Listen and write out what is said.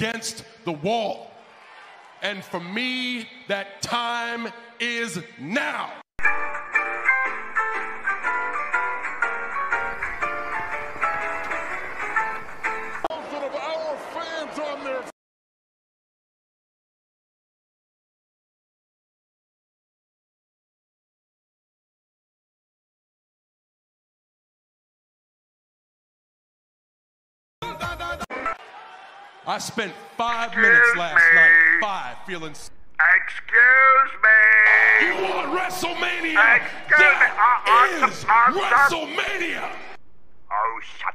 against the wall. And for me, that time is now. I spent five minutes last me. night, five, feeling. s- Excuse me. You want WrestleMania? Excuse me. That Uh, uh, is uh, uh, WrestleMania. Oh, shut